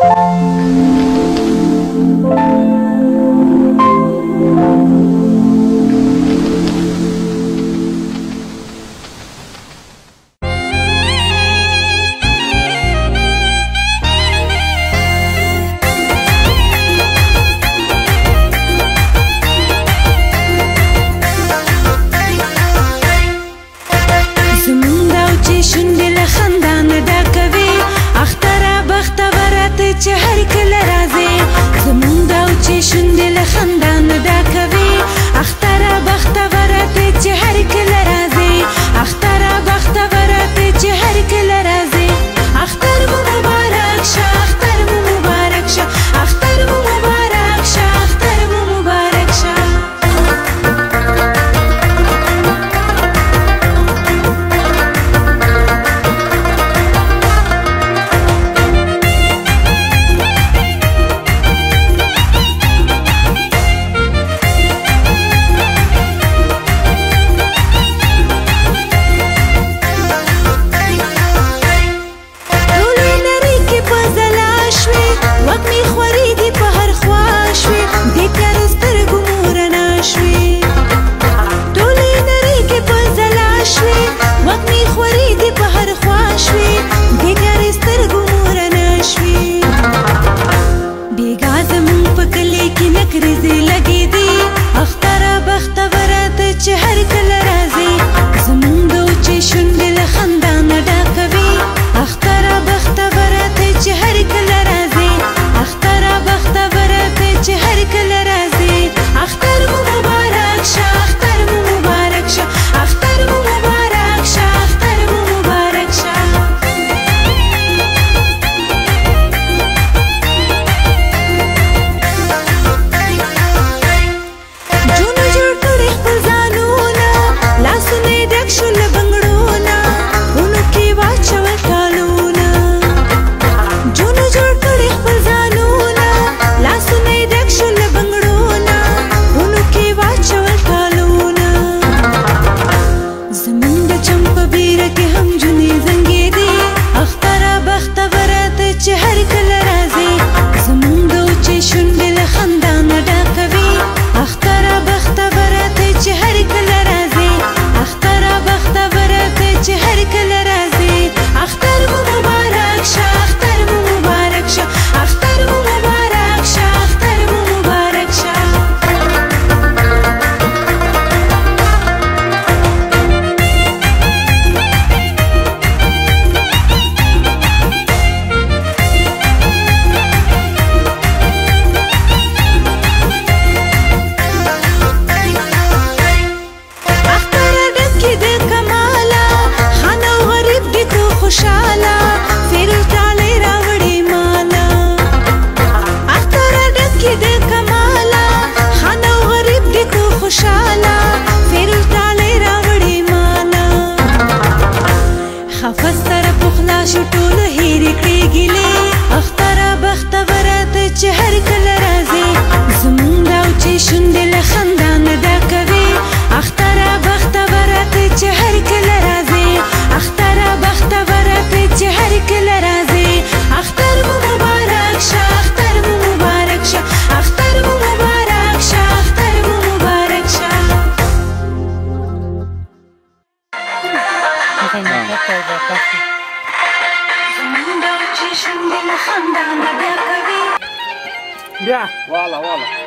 Thank you. 한다 यक रिजी लगी ډیرې کړې ګیلې اختره بختوره ته چې هر کله راځې زمونږ او چې شونډې له خندا نه دا کوې اختره بختوره ته چې هر کله راځې اختره بختوره ته چې هر کله راځې اختر مو مبارک شه اختر مو مبارک شه اختر مو مبارک شه اختر مو مبارک شه Thank you. 呀，完了完了。